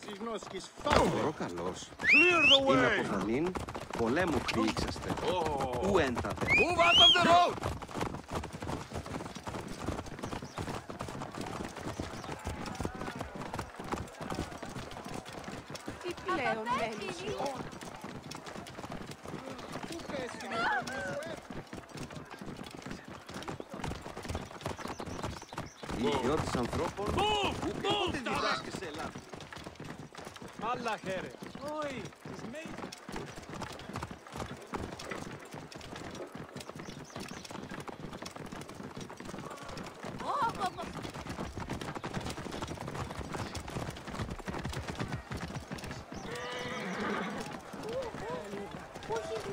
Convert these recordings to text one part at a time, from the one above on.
της γνώσκης. Φάουλε. καλός. Clear the way. Είναι από φωνήν. Πολέμου πλήξαστε. Ου έντατε; Move out of the road. Τι πλέον θέλεις; Πού πέσει να ανθρώπων Allah khair. Oi, it's me.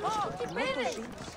What?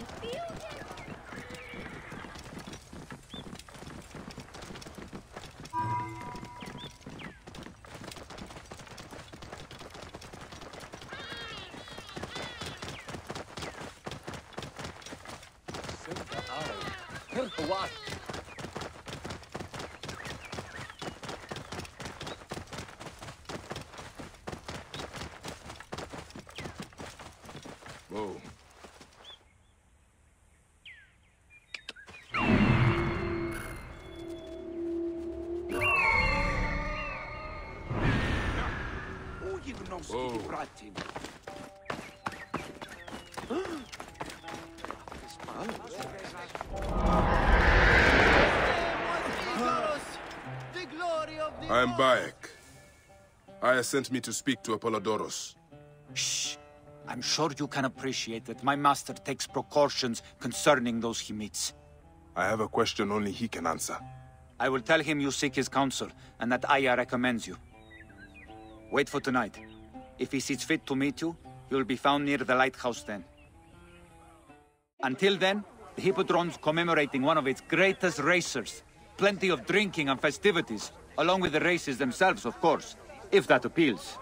I am Bayek. Aya sent me to speak to Apollodorus. Shh. I'm sure you can appreciate that my master takes precautions concerning those he meets. I have a question only he can answer. I will tell him you seek his counsel, and that Aya recommends you. Wait for tonight. If he sees fit to meet you, will be found near the lighthouse then. Until then, the Hippodrome's commemorating one of its greatest racers. Plenty of drinking and festivities, along with the races themselves, of course, if that appeals.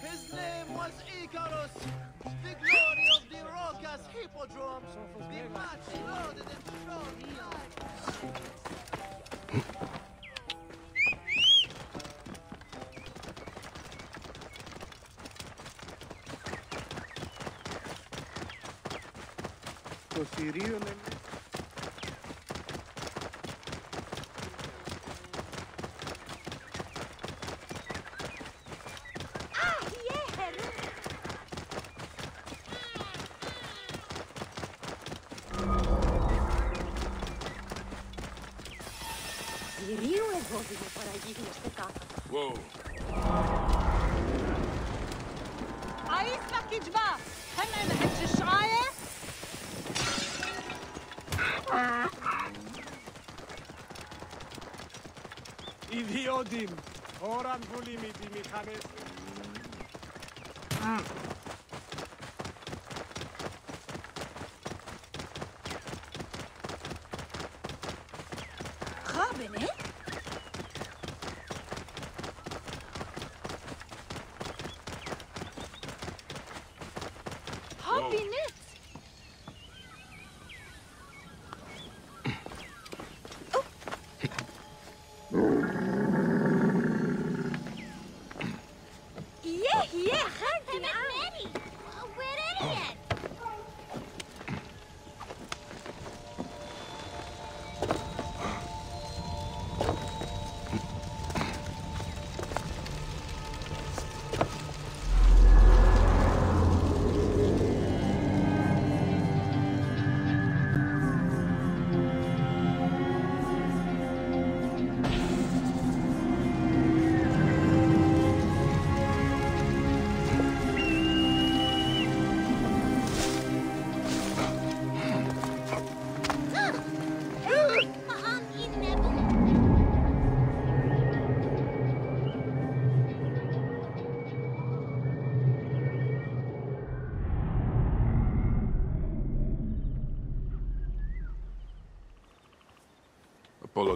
His name was Icarus, the glory of the Raucous Hippodrome, the match loaded and short. Το θηρίο είναι... Θηρίου εγώ παραγίγνεστε κάθα. Whoa. Αίσθα κιτβά. Hemen hetsishaya. Ιδιότιμ. Ώραν იდიოდი. ორან ფული მიდი მიხანეს. ხაბენე? ხაბენე?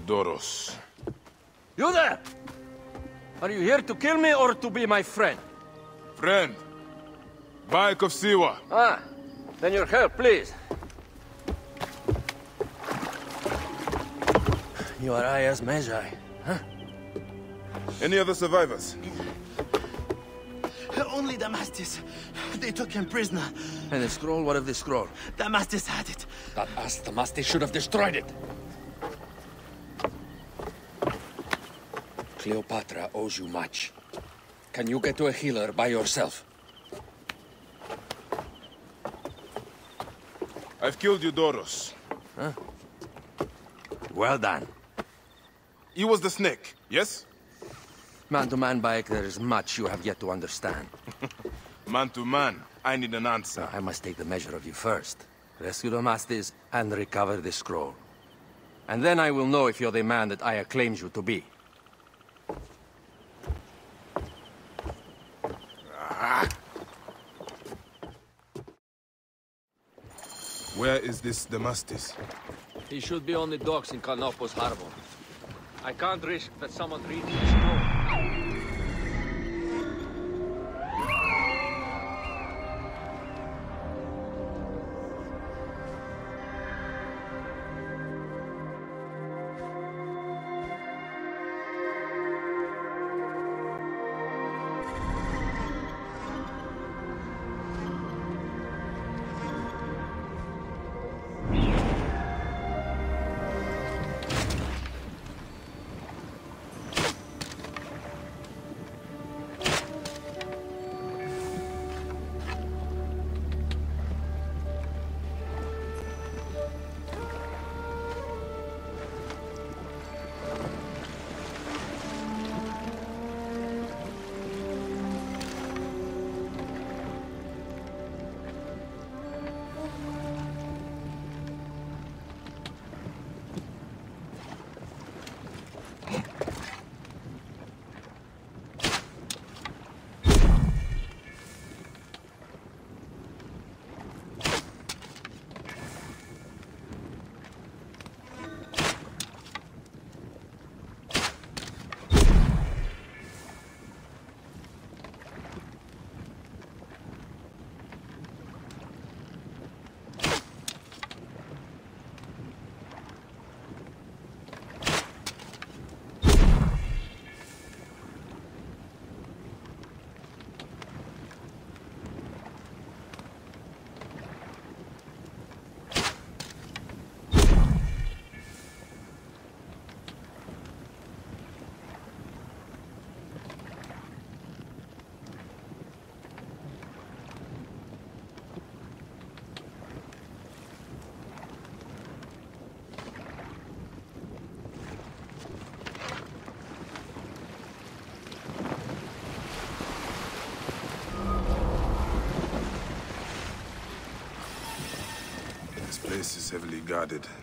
Apollodorus. You there! Are you here to kill me or to be my friend? Friend. Bayek of Siwa. Ah, then your help, please. You are Aya's Medjay. Any other survivors? Only Damastis. They took him prisoner. And the scroll? What of the scroll? Damastis had it. That us, the Master should have destroyed it. Cleopatra owes you much. Can you get to a healer by yourself? I've killed Eudoros. Huh? Well done. He was the snake, yes? Man to man, Bayek, there is much you have yet to understand. Man to man, I need an answer. I must take the measure of you first. Rescue the Masters and recover the scroll. And then I will know if you're the man that Aya claims you to be. Where is this Damastis? He should be on the docks in Canopus Harbor. I can't risk that someone reads the scroll. Guarded.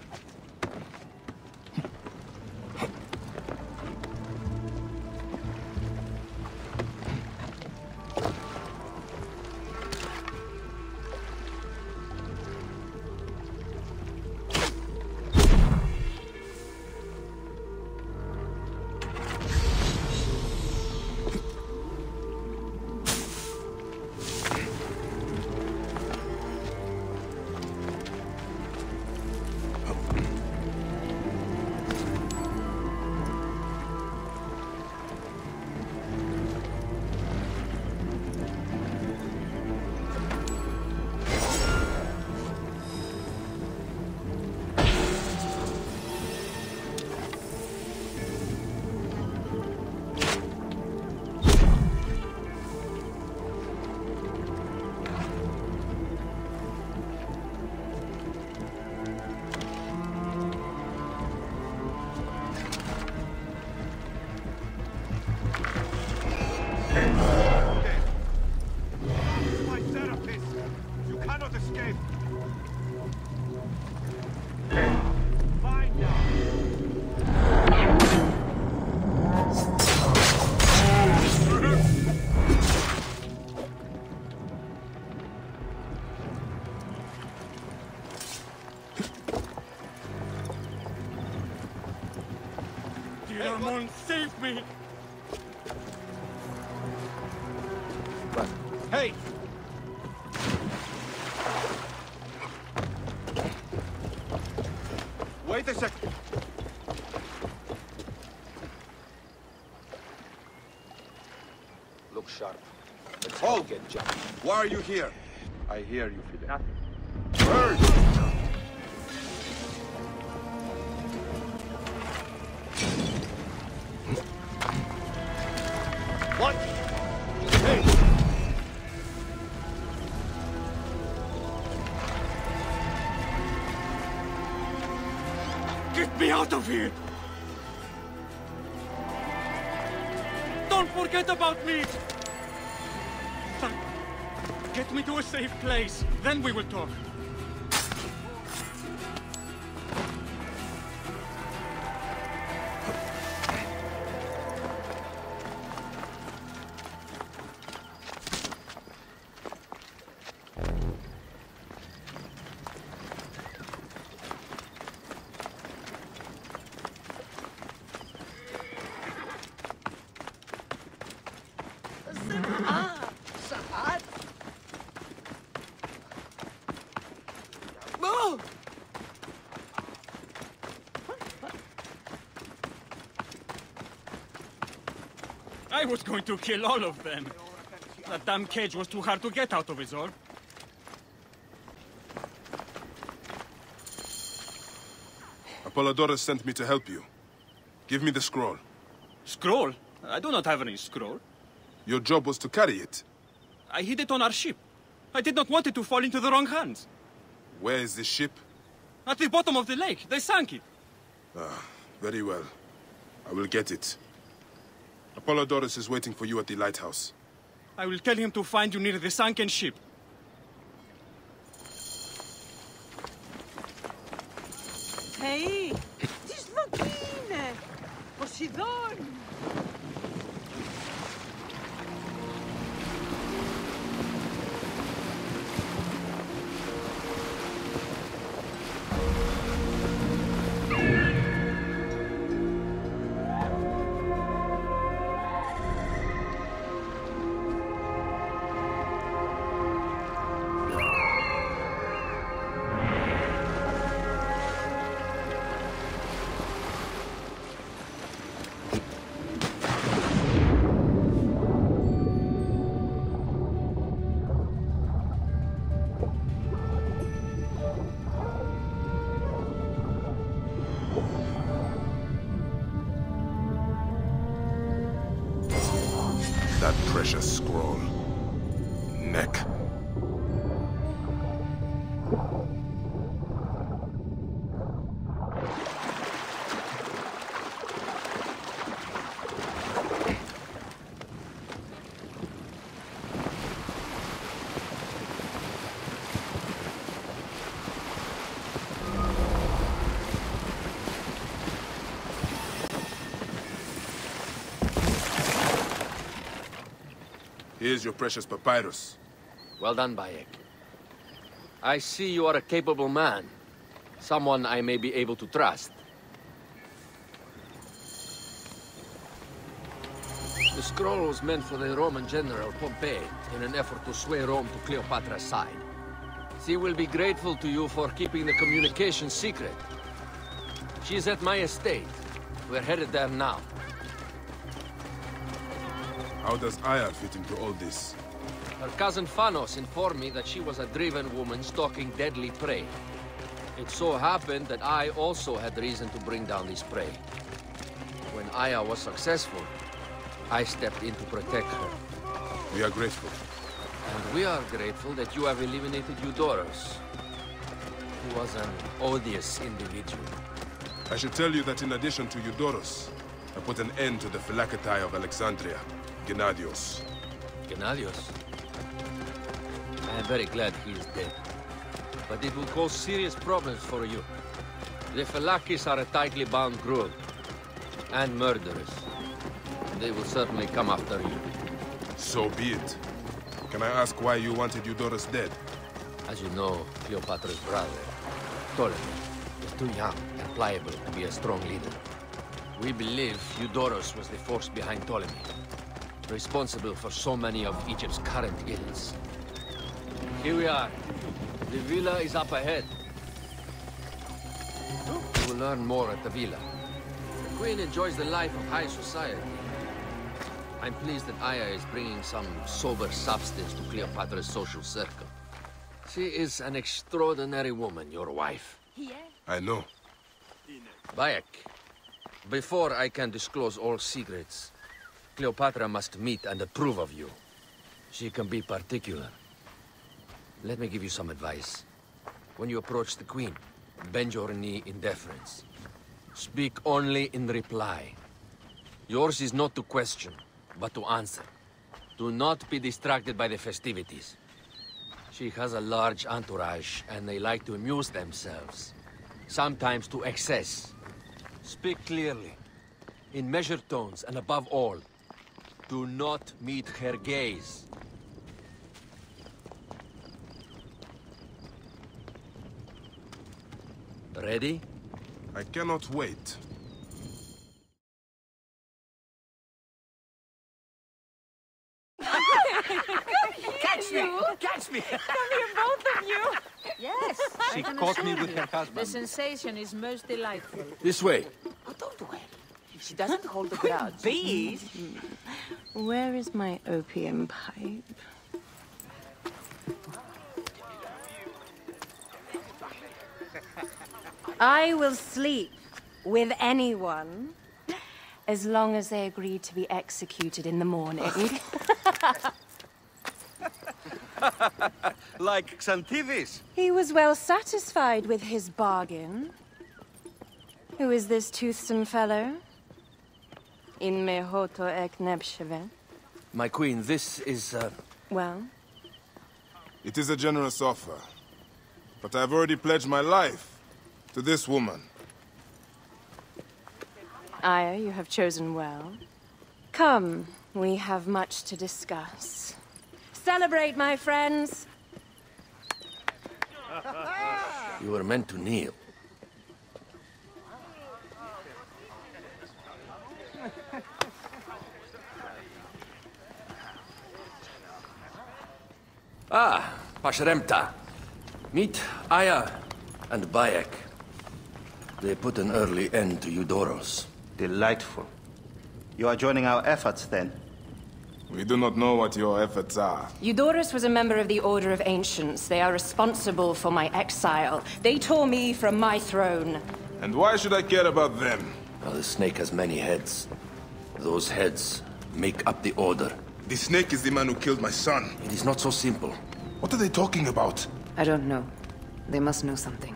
Hey! Wait a second. Look sharp. Hold! Why are you here? I hear you, Fidel. Don't forget about me! Get me to a safe place, then we will talk. I was going to kill all of them. That damn cage was too hard to get out of, is all. Apollodorus sent me to help you. Give me the scroll. Scroll? I do not have any scroll. Your job was to carry it. I hid it on our ship. I did not want it to fall into the wrong hands. Where is the ship? At the bottom of the lake, they sank it. Ah, very well. I will get it. Apollodorus is waiting for you at the lighthouse. I will tell him to find you near the sunken ship. Hey, what's Vakine! doing? Precious scroll. Here's your precious papyrus. Well done, Bayek. I see you are a capable man. Someone I may be able to trust. The scroll was meant for the Roman general Pompey in an effort to sway Rome to Cleopatra's side. She will be grateful to you for keeping the communication secret. She's at my estate. We're headed there now. How does Aya fit into all this? Her cousin Phanos informed me that she was a driven woman stalking deadly prey. It so happened that I also had reason to bring down this prey. When Aya was successful, I stepped in to protect her. We are grateful. And we are grateful that you have eliminated Eudorus, who was an odious individual. I should tell you that in addition to Eudorus, I put an end to the Philaketae of Alexandria, Gennadios. Gennadios. I am very glad he is dead. But it will cause serious problems for you. The Felakis are a tightly bound group. And murderers. They will certainly come after you. So be it. Can I ask why you wanted Eudorus dead? As you know, Cleopatra's brother, Ptolemy, is too young and pliable to be a strong leader. We believe Eudorus was the force behind Ptolemy, responsible for so many of Egypt's current ills. Here we are. The villa is up ahead. You will learn more at the villa. The Queen enjoys the life of high society. I'm pleased that Aya is bringing some sober substance to Cleopatra's social circle. She is an extraordinary woman, your wife. I know. Bayek, before I can disclose all secrets, Cleopatra must meet and approve of you. She can be particular. Let me give you some advice. When you approach the Queen, bend your knee in deference. Speak only in reply. Yours is not to question, but to answer. Do not be distracted by the festivities. She has a large entourage, and they like to amuse themselves. Sometimes to excess. Speak clearly, in measured tones, and above all, do not meet her gaze. Ready? I cannot wait. Catch me! Catch me! Come here, both of you. Yes. She caught me with her husband. The sensation is most delightful. This way. Oh, don't worry. She doesn't hold a grudge. Bees? Mm-hmm. Where is my opium pipe? I will sleep with anyone as long as they agree to be executed in the morning. Like Xantivis. he was well satisfied with his bargain. Who is this toothsome fellow? In mehoto ek nebsheve. My queen, this is, uh... Well, It is a generous offer. But I've already pledged my life to this woman. Aya, you have chosen well. Come, we have much to discuss. Celebrate, my friends! You were meant to kneel. Ah, Pasherenptah. Meet Aya and Bayek. They put an early end to Eudoros. Delightful. You are joining our efforts then? We do not know what your efforts are. Eudorus was a member of the Order of Ancients. They are responsible for my exile. They tore me from my throne. And why should I care about them? Now, the snake has many heads. Those heads make up the Order. The snake is the man who killed my son. It is not so simple. What are they talking about? I don't know. They must know something.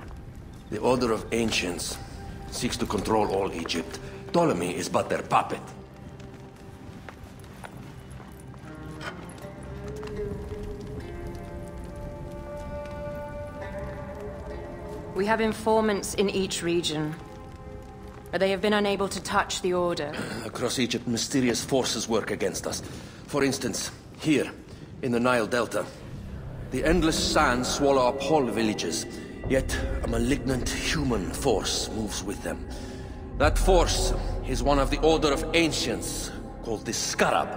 The Order of Ancients seeks to control all Egypt. Ptolemy is but their puppet. We have informants in each region. But they have been unable to touch the Order. Across Egypt, mysterious forces work against us. For instance, here, in the Nile Delta, the endless sands swallow up whole villages, yet a malignant human force moves with them. That force is one of the Order of Ancients, called the Scarab.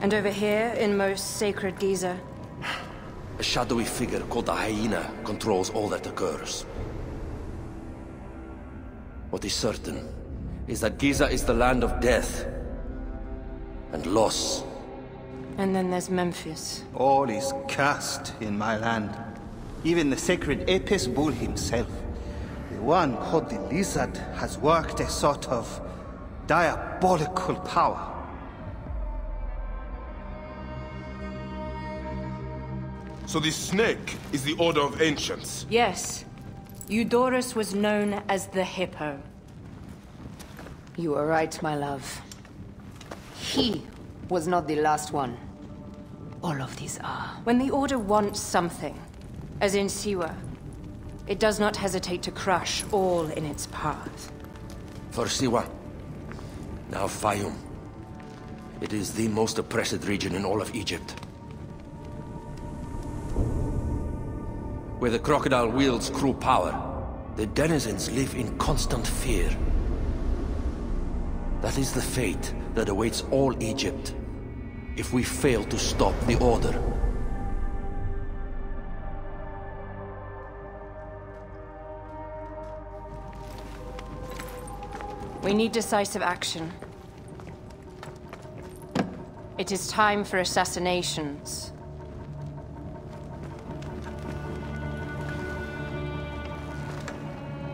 And over here, in most sacred Giza, A shadowy figure called the Hyena controls all that occurs. What is certain is that Giza is the land of death and loss. And then there's Memphis. All is cursed in my land. Even the sacred Apis bull himself. The one called the Lizard has worked a sort of diabolical power. So the snake is the Order of Ancients. Yes, Eudorus was known as the Hippo. You are right, my love. He was not the last one. All of these are. When the Order wants something, as in Siwa, it does not hesitate to crush all in its path. For Siwa, now Fayum. It is the most oppressed region in all of Egypt. Where the crocodile wields cruel power, the denizens live in constant fear. That is the fate that awaits all Egypt if we fail to stop the Order. We need decisive action. It is time for assassinations.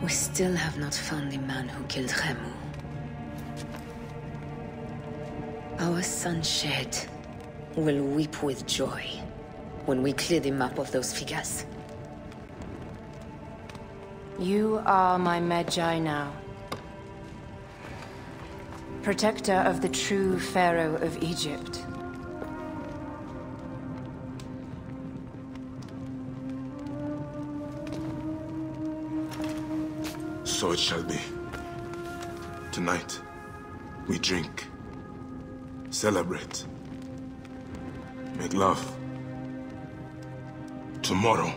We still have not found the man who killed Khemu. Our son Shed will weep with joy when we clear the map of those figures. You are my Medjay now. Protector of the true Pharaoh of Egypt. So it shall be. Tonight, we drink, celebrate, make love. Tomorrow,